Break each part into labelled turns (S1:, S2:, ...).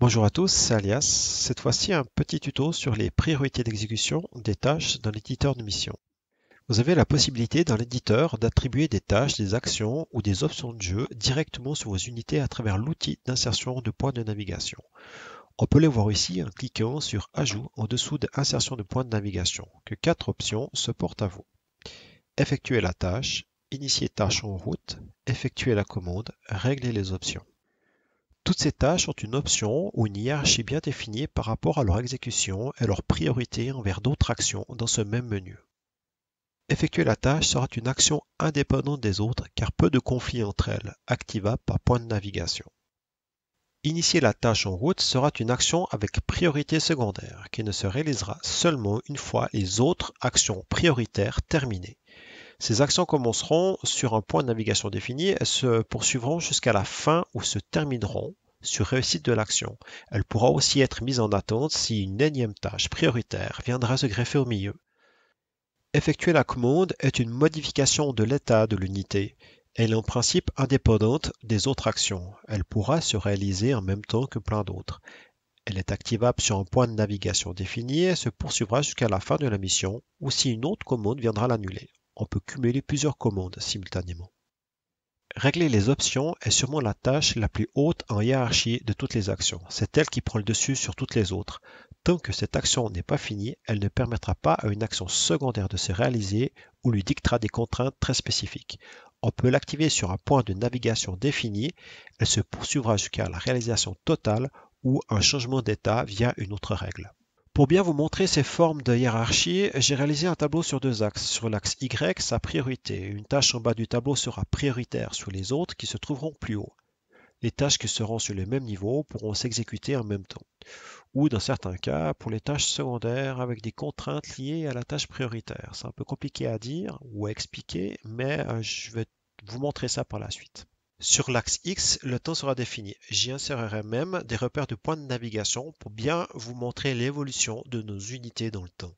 S1: Bonjour à tous, c'est Alias. Cette fois-ci, un petit tuto sur les priorités d'exécution des tâches dans l'éditeur de mission. Vous avez la possibilité dans l'éditeur d'attribuer des tâches, des actions ou des options de jeu directement sur vos unités à travers l'outil d'insertion de points de navigation. On peut les voir ici en cliquant sur Ajout en dessous de Insertion de points de navigation, que quatre options se portent à vous. Effectuer la tâche, Initier tâche en route, effectuer la commande, régler les options. Toutes ces tâches ont une option ou une hiérarchie bien définie par rapport à leur exécution et leur priorité envers d'autres actions dans ce même menu. Effectuer la tâche sera une action indépendante des autres car peu de conflits entre elles, activable par point de navigation. Initier la tâche en route sera une action avec priorité secondaire qui ne se réalisera seulement une fois les autres actions prioritaires terminées. Ces actions commenceront sur un point de navigation défini et se poursuivront jusqu'à la fin ou se termineront sur réussite de l'action. Elle pourra aussi être mise en attente si une énième tâche prioritaire viendra se greffer au milieu. Effectuer la commande est une modification de l'état de l'unité. Elle est en principe indépendante des autres actions. Elle pourra se réaliser en même temps que plein d'autres. Elle est activable sur un point de navigation défini et se poursuivra jusqu'à la fin de la mission ou si une autre commande viendra l'annuler on peut cumuler plusieurs commandes simultanément. Régler les options est sûrement la tâche la plus haute en hiérarchie de toutes les actions. C'est elle qui prend le dessus sur toutes les autres. Tant que cette action n'est pas finie, elle ne permettra pas à une action secondaire de se réaliser ou lui dictera des contraintes très spécifiques. On peut l'activer sur un point de navigation défini, elle se poursuivra jusqu'à la réalisation totale ou un changement d'état via une autre règle. Pour bien vous montrer ces formes de hiérarchie, j'ai réalisé un tableau sur deux axes. Sur l'axe Y, sa priorité. Une tâche en bas du tableau sera prioritaire sur les autres qui se trouveront plus haut. Les tâches qui seront sur le même niveau pourront s'exécuter en même temps. Ou dans certains cas, pour les tâches secondaires avec des contraintes liées à la tâche prioritaire. C'est un peu compliqué à dire ou à expliquer, mais euh, je vais vous montrer ça par la suite. Sur l'axe X, le temps sera défini. J'y insérerai même des repères de points de navigation pour bien vous montrer l'évolution de nos unités dans le temps.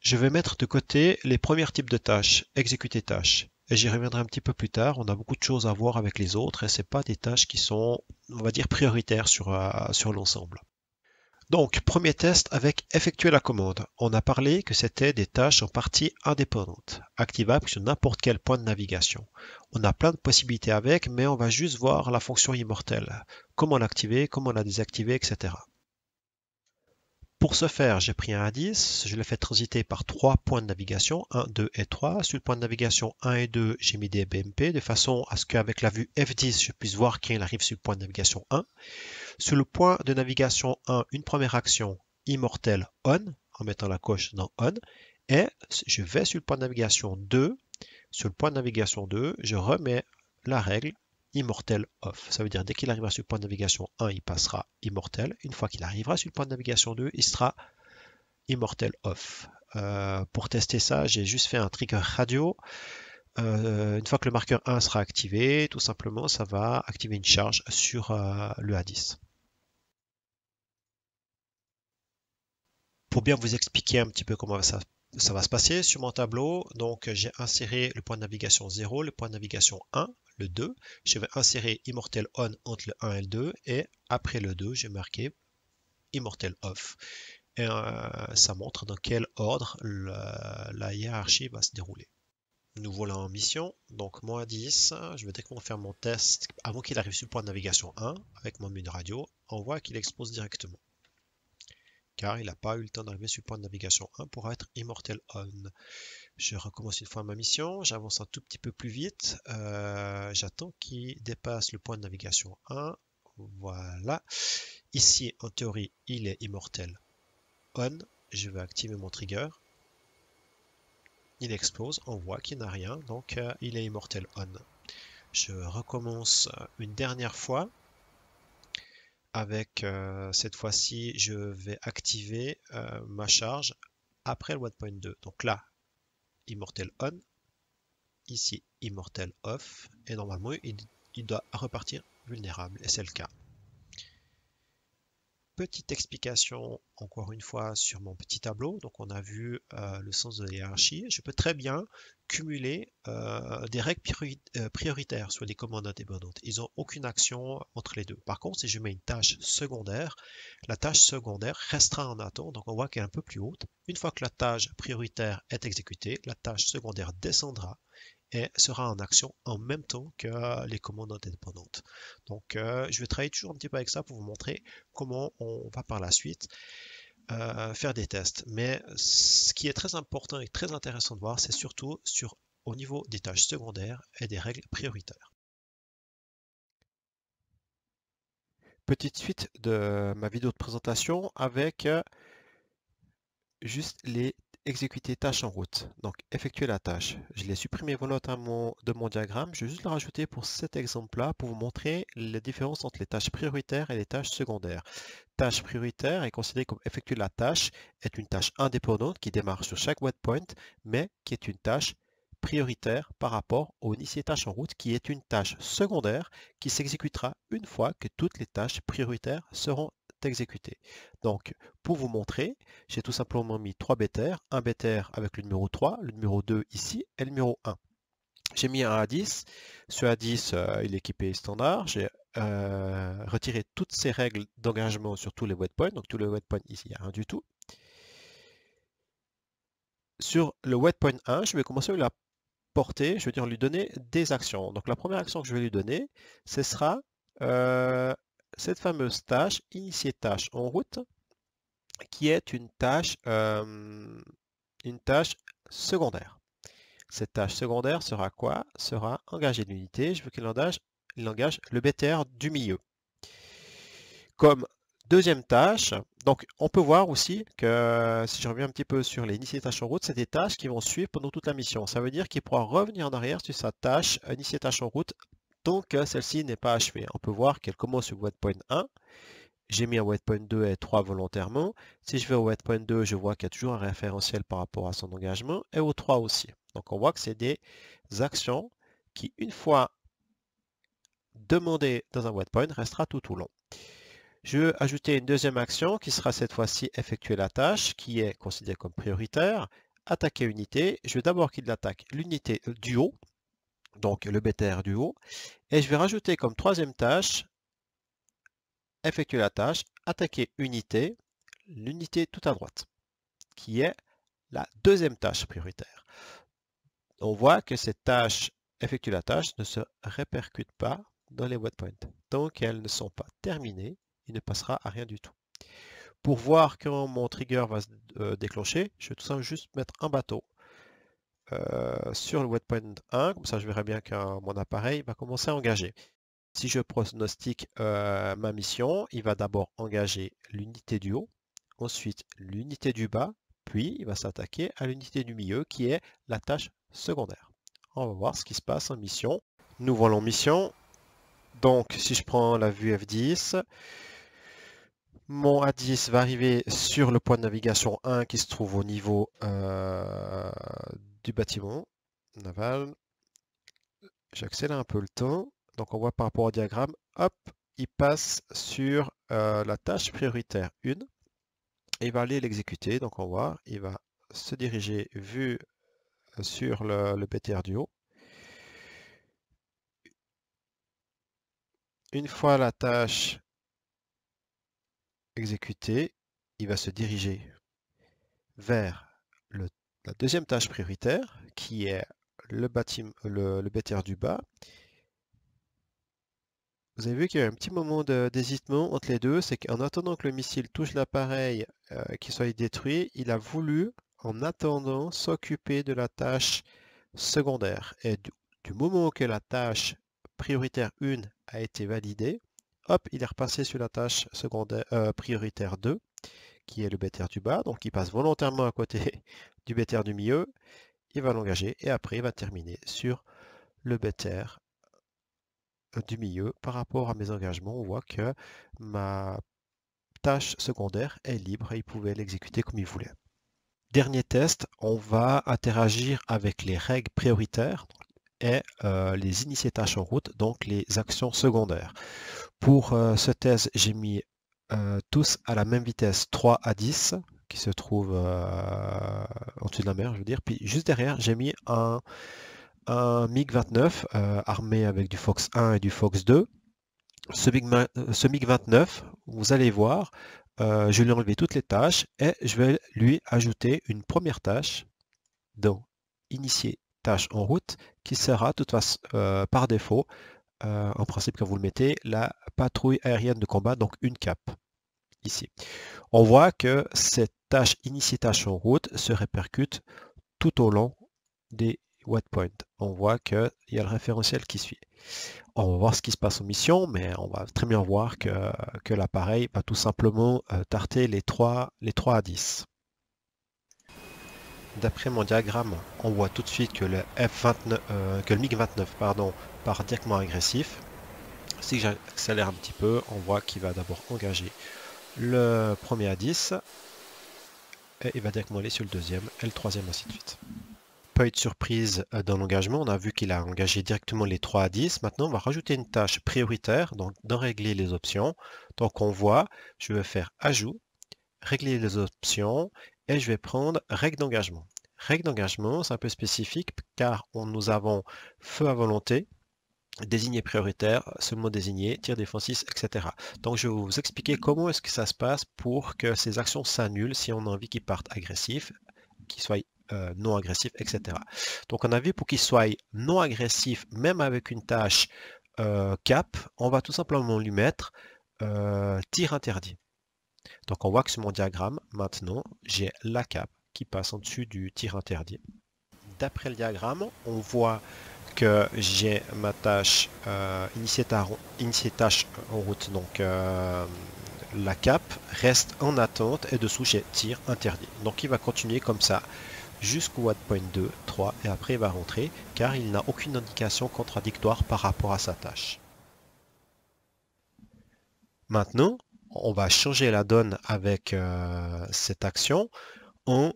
S1: Je vais mettre de côté les premiers types de tâches, exécuter tâches. Et j'y reviendrai un petit peu plus tard. On a beaucoup de choses à voir avec les autres et ce pas des tâches qui sont, on va dire, prioritaires sur, euh, sur l'ensemble. Donc, premier test avec effectuer la commande. On a parlé que c'était des tâches en partie indépendantes, activables sur n'importe quel point de navigation. On a plein de possibilités avec, mais on va juste voir la fonction immortelle. Comment l'activer, comment la désactiver, etc. Pour ce faire, j'ai pris un indice, je l'ai fait transiter par trois points de navigation, 1, 2 et 3. Sur le point de navigation 1 et 2, j'ai mis des BMP de façon à ce qu'avec la vue F10, je puisse voir qu'il arrive sur le point de navigation 1. Sur le point de navigation 1, une première action immortelle on, en mettant la coche dans on, et je vais sur le point de navigation 2. Sur le point de navigation 2, je remets la règle immortel off. Ça veut dire dès qu'il arrivera sur le point de navigation 1, il passera immortel. Une fois qu'il arrivera sur le point de navigation 2, il sera immortel off. Euh, pour tester ça, j'ai juste fait un trigger radio. Euh, une fois que le marqueur 1 sera activé, tout simplement, ça va activer une charge sur euh, le A10. Pour bien vous expliquer un petit peu comment ça va se passer sur mon tableau. Donc, j'ai inséré le point de navigation 0, le point de navigation 1, le 2. Je vais insérer Immortel On entre le 1 et le 2. Et après le 2, j'ai marqué Immortel Off. Et euh, ça montre dans quel ordre la, hiérarchie va se dérouler. Nous voilà en mission. Donc, moins 10, je vais directement faire mon test avant qu'il arrive sur le point de navigation 1 avec mon menu radio. On voit qu'il expose directement car il n'a pas eu le temps d'arriver sur le point de navigation 1 pour être Immortel On. Je recommence une fois ma mission, j'avance un tout petit peu plus vite, euh, j'attends qu'il dépasse le point de navigation 1, voilà. Ici, en théorie, il est Immortel On, je vais activer mon trigger. Il explose, on voit qu'il n'a rien, donc euh, il est Immortel On. Je recommence une dernière fois, avec euh, cette fois-ci, je vais activer euh, ma charge après le 1.2. Donc là, Immortel On, ici Immortel Off, et normalement il, doit repartir vulnérable, et c'est le cas. Petite explication, encore une fois, sur mon petit tableau. Donc, on a vu euh, le sens de la hiérarchie. Je peux très bien cumuler euh, des règles euh, prioritaires sur des commandes indépendantes. Ils n'ont aucune action entre les deux. Par contre, si je mets une tâche secondaire, la tâche secondaire restera en attente. Donc, on voit qu'elle est un peu plus haute. Une fois que la tâche prioritaire est exécutée, la tâche secondaire descendra sera en action en même temps que les commandes indépendantes. Donc, euh, je vais travailler toujours un petit peu avec ça pour vous montrer comment on va par la suite euh, faire des tests. Mais ce qui est très important et très intéressant de voir, c'est surtout sur au niveau des tâches secondaires et des règles prioritaires. Petite suite de ma vidéo de présentation avec euh, juste les exécuter tâche en route. Donc effectuer la tâche. Je l'ai supprimé volontairement de mon diagramme. Je vais juste le rajouter pour cet exemple-là pour vous montrer la différence entre les tâches prioritaires et les tâches secondaires. Tâche prioritaire est considérée comme effectuer la tâche, est une tâche indépendante qui démarre sur chaque waypoint, mais qui est une tâche prioritaire par rapport au initier tâche en route qui est une tâche secondaire qui s'exécutera une fois que toutes les tâches prioritaires seront exécuté. Donc, pour vous montrer, j'ai tout simplement mis trois betters, un better avec le numéro 3, le numéro 2 ici et le numéro 1. J'ai mis un A10. Ce A10, euh, il est équipé standard. J'ai euh, retiré toutes ces règles d'engagement sur tous les waypoints. Donc, tous les waypoints ici, il n'y a rien du tout. Sur le waypoint 1, je vais commencer à la porter, je veux dire lui donner des actions. Donc, la première action que je vais lui donner, ce sera euh, cette fameuse tâche, initier tâche en route, qui est une tâche, euh, une tâche secondaire. Cette tâche secondaire sera quoi? Sera engager l'unité. Je veux qu'il engage, le BTR du milieu. Comme deuxième tâche, donc on peut voir aussi que si je reviens un petit peu sur les initier tâches en route, c'est des tâches qui vont suivre pendant toute la mission. Ça veut dire qu'il pourra revenir en arrière sur sa tâche initier tâche en route donc celle-ci n'est pas achevée. On peut voir qu'elle commence au waypoint 1. J'ai mis un waypoint 2 et 3 volontairement. Si je vais au waypoint 2, je vois qu'il y a toujours un référentiel par rapport à son engagement et au 3 aussi. Donc on voit que c'est des actions qui, une fois demandées dans un waypoint, restera tout au long. Je vais ajouter une deuxième action qui sera cette fois-ci effectuer la tâche qui est considérée comme prioritaire. Attaquer unité. Je veux d'abord qu'il attaque l'unité du haut donc le BTR du haut. Et je vais rajouter comme troisième tâche, effectuer la tâche, attaquer unité, l'unité tout à droite, qui est la deuxième tâche prioritaire. On voit que cette tâche, effectuer la tâche, ne se répercute pas dans les waypoints. Tant qu'elles ne sont pas terminées, il ne passera à rien du tout. Pour voir quand mon trigger va se euh, déclencher, je vais tout simplement juste mettre un bateau sur le waypoint 1, comme ça je verrai bien que mon appareil va commencer à engager. Si je pronostique euh, ma mission, il va d'abord engager l'unité du haut, ensuite l'unité du bas, puis il va s'attaquer à l'unité du milieu qui est la tâche secondaire. On va voir ce qui se passe en mission. Nous voilà en mission. Donc si je prends la vue F10, mon A10 va arriver sur le point de navigation 1 qui se trouve au niveau euh, du bâtiment naval. J'accélère un peu le temps. Donc on voit par rapport au diagramme, hop, il passe sur euh, la tâche prioritaire 1 et il va aller l'exécuter. Donc on voit, il va se diriger vu euh, sur le, le BTR du haut. Une fois la tâche exécutée, il va se diriger vers la deuxième tâche prioritaire, qui est le, bâtiment, le, du bas, vous avez vu qu'il y a un petit moment d'hésitement entre les deux, c'est qu'en attendant que le missile touche l'appareil euh, qui soit détruit, il a voulu, en attendant, s'occuper de la tâche secondaire. Et du, moment que la tâche prioritaire 1 a été validée, hop, il est repassé sur la tâche secondaire, euh, prioritaire 2 qui est le BTR du bas. Donc il passe volontairement à côté du BTR du milieu. Il va l'engager et après il va terminer sur le BTR du milieu. Par rapport à mes engagements, on voit que ma tâche secondaire est libre et il pouvait l'exécuter comme il voulait. Dernier test, on va interagir avec les règles prioritaires et euh, les initiés tâches en route, donc les actions secondaires. Pour euh, ce test, j'ai mis euh, tous à la même vitesse 3 à 10 qui se trouve euh, en dessous de la mer, je veux dire. Puis juste derrière, j'ai mis un, MiG-29 euh, armé avec du Fox 1 et du Fox 2. Ce MiG-29, vous allez voir, je lui ai enlevé toutes les tâches et je vais lui ajouter une première tâche dans Initier tâche en route qui sera de toute façon par défaut euh, en principe, quand vous le mettez, la patrouille aérienne de combat, donc une CAP, ici. On voit que cette tâche initiée tâche en route se répercute tout au long des waypoints. On voit qu'il y a le référentiel qui suit. On va voir ce qui se passe en mission, mais on va très bien voir que, que l'appareil va tout simplement euh, tarter les 3, les 3 à 10. D'après mon diagramme, on voit tout de suite que le, F29, euh, que le MiG-29 directement agressif. Si j'accélère un petit peu, on voit qu'il va d'abord engager le premier à 10 et il va directement aller sur le deuxième et le troisième, ainsi de suite. Pas de surprise dans l'engagement, on a vu qu'il a engagé directement les 3 à 10. Maintenant, on va rajouter une tâche prioritaire, donc dans régler les options. Donc on voit, je vais faire ajout, régler les options et je vais prendre règle d'engagement. Règle d'engagement, c'est un peu spécifique car on, nous avons feu à volonté, désigné prioritaire, seulement désigné, tir défensif, etc. Donc je vais vous expliquer comment est-ce que ça se passe pour que ces actions s'annulent si on a envie qu'ils partent agressifs, qu'ils soient euh, non agressifs, etc. Donc on a vu pour qu'ils soient non agressifs, même avec une tâche euh, cap, on va tout simplement lui mettre euh, tir interdit. Donc on voit que sur mon diagramme, maintenant, j'ai la cape qui passe en dessus du tir interdit. D'après le diagramme, on voit que j'ai ma tâche euh, tâche en route, donc euh, la cape reste en attente et dessous j'ai tir interdit. Donc il va continuer comme ça jusqu'au point 2, 3 et après il va rentrer car il n'a aucune indication contradictoire par rapport à sa tâche. Maintenant, on va changer la donne avec euh, cette action en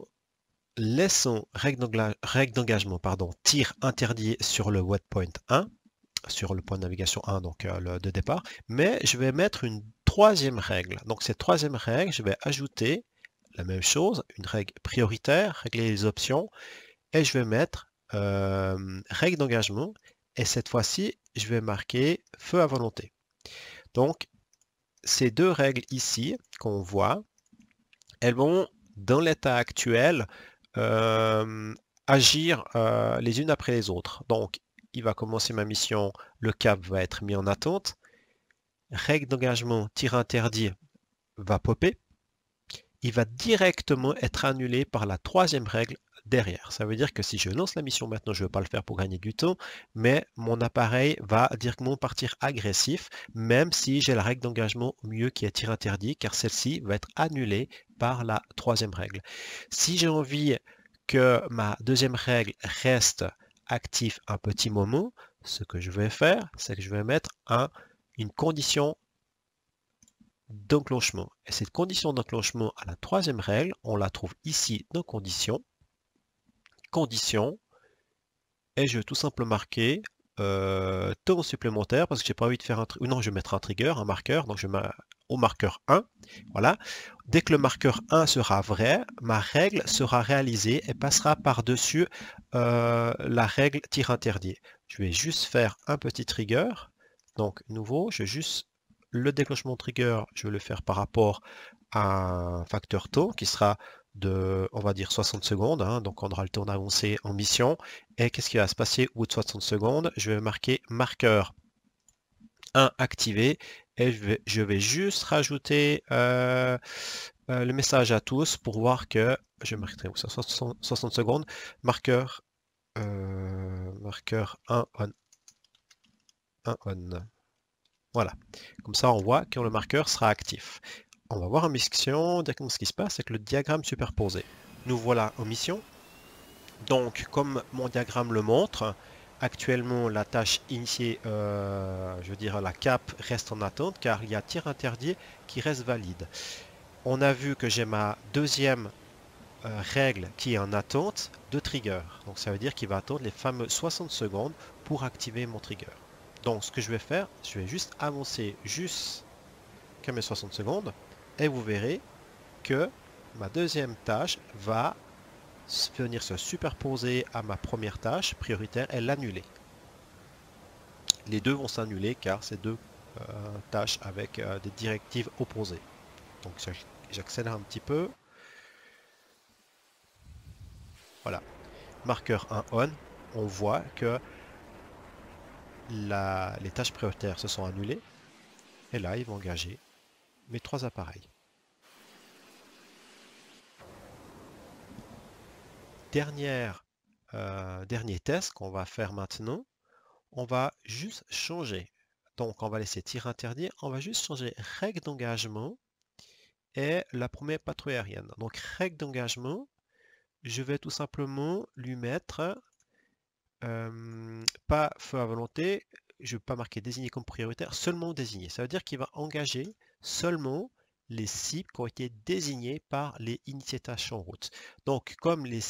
S1: laissant règle d'engagement, pardon, tir interdit sur le waypoint 1, sur le point de navigation 1, donc euh, le, de départ, mais je vais mettre une troisième règle. Donc cette troisième règle, je vais ajouter la même chose, une règle prioritaire, régler les options, et je vais mettre euh, règle d'engagement, et cette fois-ci, je vais marquer feu à volonté. Donc, ces deux règles ici qu'on voit, elles vont, dans l'état actuel, agir les unes après les autres. Donc, il va commencer ma mission, le cap va être mis en attente, règle d'engagement, tir interdit va popper, il va directement être annulé par la troisième règle derrière. Ça veut dire que si je lance la mission maintenant, je ne veux pas le faire pour gagner du temps, mais mon appareil va directement partir agressif, même si j'ai la règle d'engagement au mieux qui est tir interdit, car celle-ci va être annulée par la troisième règle. Si j'ai envie que ma deuxième règle reste active un petit moment, ce que je vais faire, c'est que je vais mettre un, une condition d'enclenchement. Et cette condition d'enclenchement à la troisième règle, on la trouve ici dans condition condition et je vais tout simplement marquer euh, temps supplémentaire parce que j'ai pas envie de faire un ou non je vais mettre un trigger, un marqueur, donc je mets au marqueur 1. Voilà. Dès que le marqueur 1 sera vrai, ma règle sera réalisée et passera par-dessus euh, la règle tir interdit. Je vais juste faire un petit trigger. Donc nouveau, je vais juste le déclenchement trigger, je vais le faire par rapport à un facteur temps qui sera de, on va dire 60 secondes, hein. donc on aura le temps d'avancer en mission. Et qu'est-ce qui va se passer au bout de 60 secondes? Je vais marquer marqueur 1 activé et je vais, juste rajouter euh, euh, le message à tous pour voir que, je marquerai 60, 60 secondes, marqueur, euh, marqueur 1 on. 1 on. Voilà, comme ça on voit que le marqueur sera actif. On va voir en mission directement ce qui se passe avec le diagramme superposé. Nous voilà en mission. Donc, comme mon diagramme le montre, actuellement la tâche initiée, euh, je veux dire la cap, reste en attente car il y a tir interdit qui reste valide. On a vu que j'ai ma deuxième euh, règle qui est en attente de trigger. Donc ça veut dire qu'il va attendre les fameux 60 secondes pour activer mon trigger. Donc ce que je vais faire, je vais juste avancer juste que mes 60 secondes et vous verrez que ma deuxième tâche va venir se superposer à ma première tâche prioritaire et l'annuler. Les deux vont s'annuler car c'est deux euh, tâches avec euh, des directives opposées. Donc j'accélère un petit peu. Voilà. Marqueur 1 on, on voit que les tâches prioritaires se sont annulées. Et là, ils vont engager mes trois appareils. Euh, dernier test qu'on va faire maintenant, on va juste changer. Donc, on va laisser tir interdit. On va juste changer règle d'engagement et la première patrouille aérienne. Donc, règle d'engagement, je vais tout simplement lui mettre euh, pas feu à volonté, je ne vais pas marquer désigné comme prioritaire, seulement désigné. Ça veut dire qu'il va engager seulement les cibles qui ont été désignées par les en route. Donc, comme les,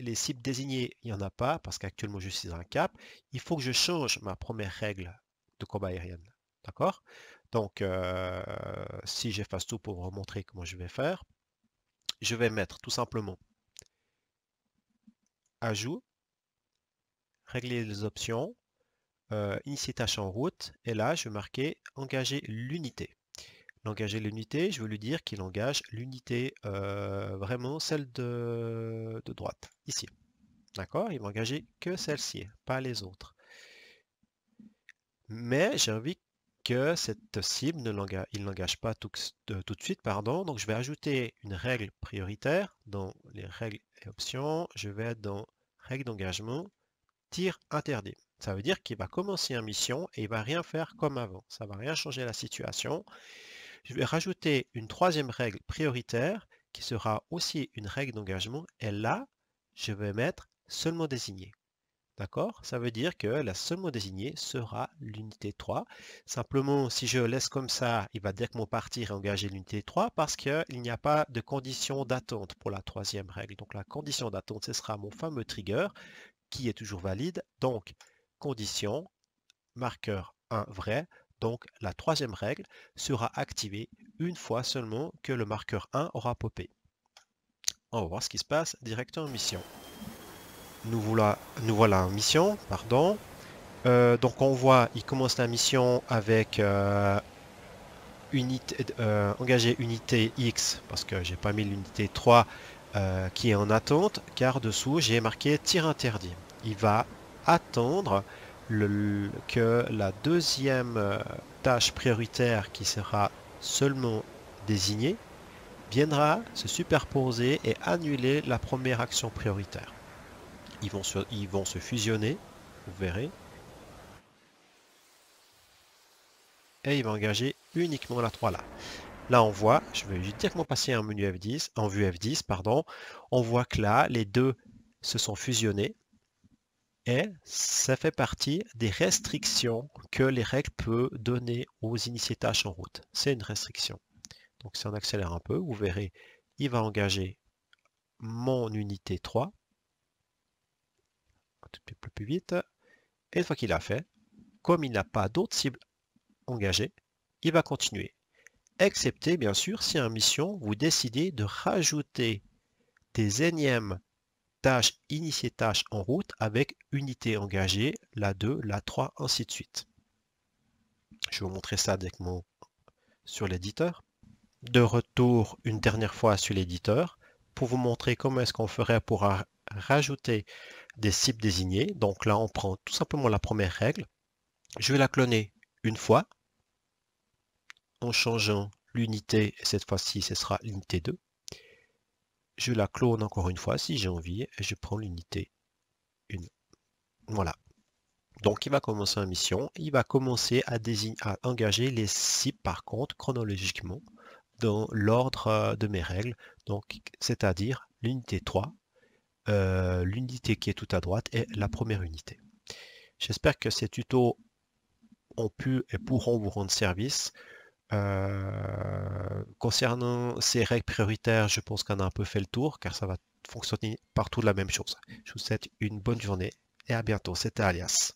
S1: les cibles désignées, il n'y en a pas, parce qu'actuellement je suis dans un cap, il faut que je change ma première règle de combat aérien. D'accord? Donc, euh, si j'efface tout pour vous montrer comment je vais faire, je vais mettre tout simplement ajout, régler les options, euh, en route, et là je vais marquer engager l'unité. L'engager l'unité, je veux lui dire qu'il engage l'unité euh, vraiment celle de, droite, ici. D'accord? Il va engager que celle-ci, pas les autres. Mais j'ai envie que cette cible, ne il n'engage pas tout, de, tout de suite, pardon. Donc je vais ajouter une règle prioritaire dans les règles et options. Je vais être dans règle d'engagement, tir interdit. Ça veut dire qu'il va commencer une mission et il va rien faire comme avant. Ça va rien changer la situation je vais rajouter une troisième règle prioritaire qui sera aussi une règle d'engagement et là, je vais mettre seulement désigné. D'accord? Ça veut dire que la seulement désignée sera l'unité 3. Simplement, si je laisse comme ça, il va directement partir et engager l'unité 3 parce qu'il n'y a pas de condition d'attente pour la troisième règle. Donc la condition d'attente, ce sera mon fameux trigger qui est toujours valide. Donc, condition, marqueur 1 vrai, donc la troisième règle sera activée une fois seulement que le marqueur 1 aura popé. On va voir ce qui se passe directement en mission. Nous voilà, en mission, pardon. Euh, donc on voit, il commence la mission avec euh, unité, euh, engager unité X, parce que j'ai pas mis l'unité 3 qui est en attente, car dessous j'ai marqué tir interdit. Il va attendre que la deuxième euh, tâche prioritaire qui sera seulement désignée viendra se superposer et annuler la première action prioritaire. Ils vont se, ils vont se fusionner, vous verrez. Et il va engager uniquement la 3 là. Là, on voit, je vais directement passer en menu F10, en vue F10, pardon. On voit que là, les deux se sont fusionnés et ça fait partie des restrictions que les règles peuvent donner aux initiés tâches en route. C'est une restriction. Donc si on accélère un peu, vous verrez, il va engager mon unité 3. Un petit peu plus vite. Et une fois qu'il a fait, comme il n'a pas d'autres cibles engagées, il va continuer. Excepté, bien sûr, si en mission, vous décidez de rajouter des énièmes tâche, initier tâche en route avec unité engagée, la 2, la 3, ainsi de suite. Je vais vous montrer ça directement sur l'éditeur. De retour une dernière fois sur l'éditeur pour vous montrer comment est-ce qu'on ferait pour rajouter des cibles désignées. Donc là, on prend tout simplement la première règle. Je vais la cloner une fois en changeant l'unité. Cette fois-ci, ce sera l'unité 2 je la clone encore une fois si j'ai envie et je prends l'unité 1. Voilà. Donc il va commencer en mission, il va commencer à, désigner, à engager les cibles par contre chronologiquement dans l'ordre euh, de mes règles, donc c'est-à-dire l'unité 3, euh, l'unité qui est tout à droite et la première unité. J'espère que ces tutos ont pu et pourront vous rendre service. Euh, concernant ces règles prioritaires, je pense qu'on a un peu fait le tour car ça va fonctionner partout la même chose. Je vous souhaite une bonne journée et à bientôt. C'était Alias.